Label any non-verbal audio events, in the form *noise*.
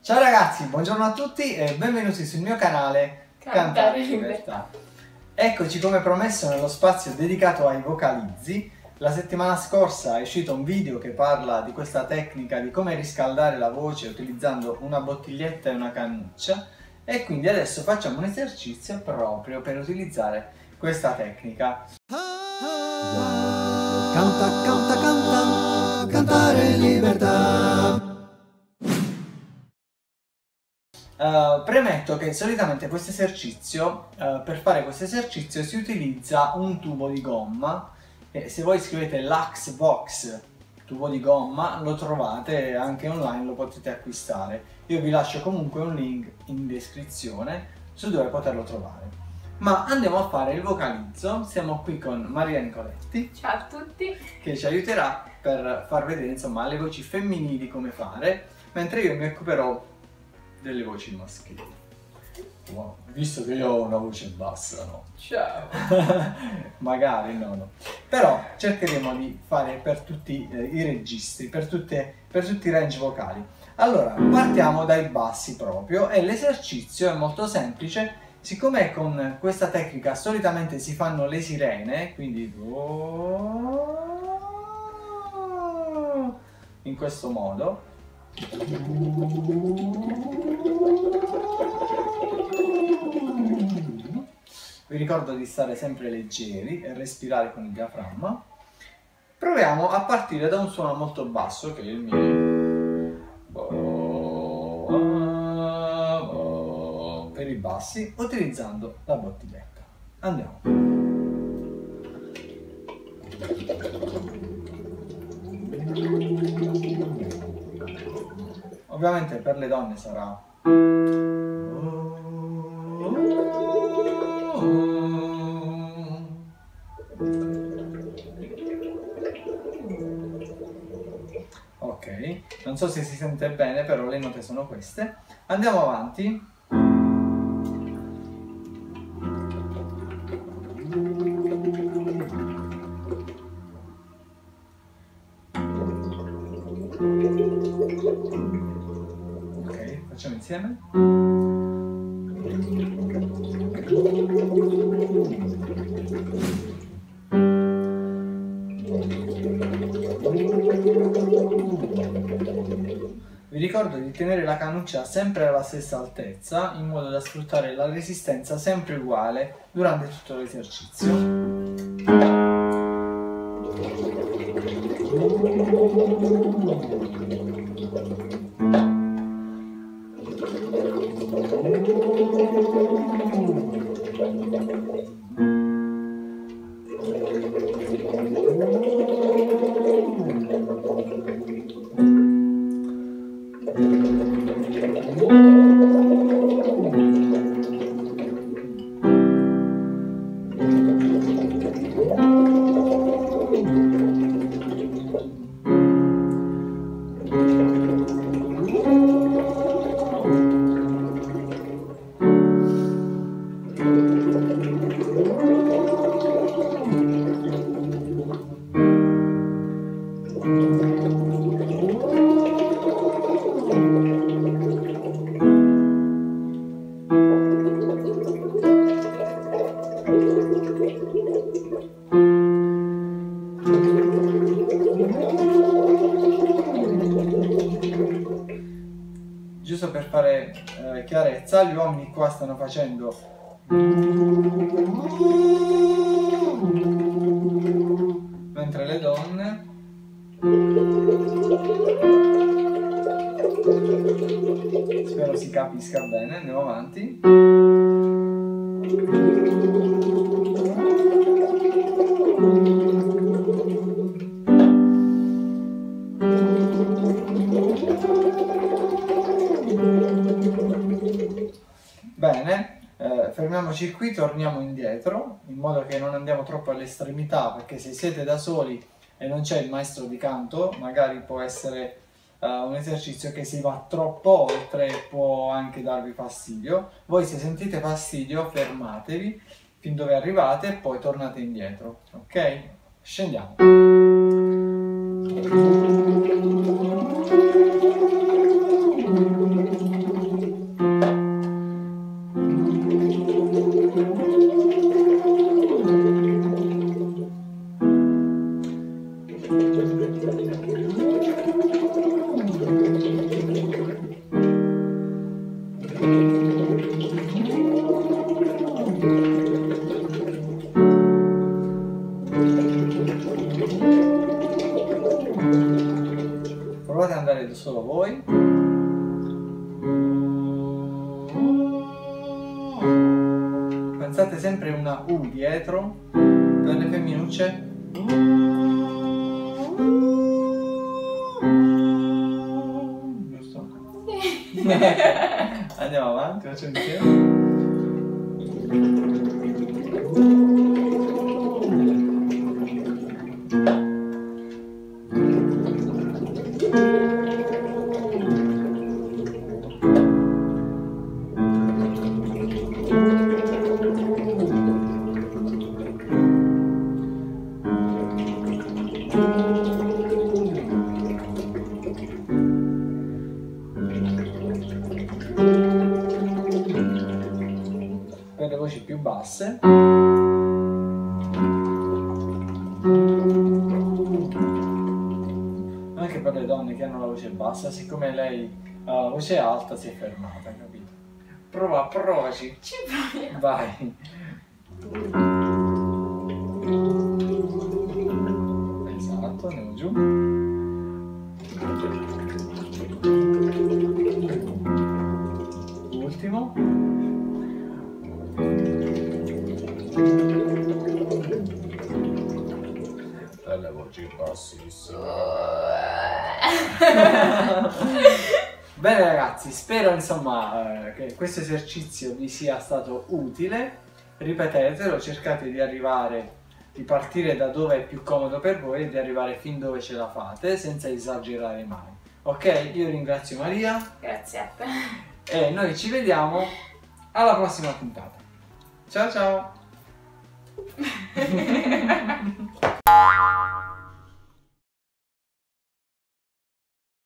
Ciao ragazzi, buongiorno a tutti e benvenuti sul mio canale Cantare Libertà. Eccoci come promesso nello spazio dedicato ai vocalizzi. La settimana scorsa è uscito un video che parla di questa tecnica di come riscaldare la voce utilizzando una bottiglietta e una cannuccia e quindi adesso facciamo un esercizio proprio per utilizzare questa tecnica. Canta, canta, canta, cantare libertà. Uh, premetto che solitamente questo esercizio, uh, per fare questo esercizio si utilizza un tubo di gomma e se voi scrivete Luxbox tubo di gomma lo trovate anche online, lo potete acquistare. Io vi lascio comunque un link in descrizione su dove poterlo trovare. Ma andiamo a fare il vocalizzo, siamo qui con Maria Nicoletti Ciao a tutti. che ci aiuterà per far vedere insomma le voci femminili come fare, mentre io mi occuperò delle voci maschili. Wow, visto che io ho una voce bassa, no? Ciao. *laughs* Magari no, no. Però cercheremo di fare per tutti eh, i registri, per, tutte, per tutti i range vocali. Allora, partiamo dai bassi proprio e l'esercizio è molto semplice. Siccome con questa tecnica solitamente si fanno le sirene, quindi in questo modo, vi ricordo di stare sempre leggeri e respirare con il diaframma. Proviamo a partire da un suono molto basso che è il Mi. Per i bassi utilizzando la bottiglietta. Andiamo. Ovviamente per le donne sarà Ok, non so se si sente bene, però le note sono queste. Andiamo avanti. Ok, facciamo insieme. Vi ricordo di tenere la cannuccia sempre alla stessa altezza in modo da sfruttare la resistenza sempre uguale durante tutto l'esercizio. Thank you. Giusto per fare eh, chiarezza, gli uomini qua stanno facendo mentre le donne spero si capisca bene, andiamo avanti. Bene, eh, fermiamoci qui, torniamo indietro, in modo che non andiamo troppo all'estremità, perché se siete da soli e non c'è il maestro di canto, magari può essere uh, un esercizio che si va troppo oltre e può anche darvi fastidio. Voi se sentite fastidio fermatevi fin dove arrivate e poi tornate indietro, ok? Scendiamo. Pensate sempre una U dietro per le femminucce. Giusto? *laughs* Andiamo avanti, facciamo insieme. Voci più basse. Anche per le donne che hanno la voce bassa, siccome lei ha la voce alta si è fermata, capito? Prova, provaci. Ci proviamo. Vai. Esatto, andiamo giù. Ultimo. Per le voci bassissime. Bene ragazzi, spero insomma eh, che questo esercizio vi sia stato utile. Ripetetelo, cercate di arrivare, di partire da dove è più comodo per voi e di arrivare fin dove ce la fate senza esagerare mai. Ok? Io ringrazio Maria Grazie a te. e noi ci vediamo alla prossima puntata. Ciao ciao! Ha ha ha!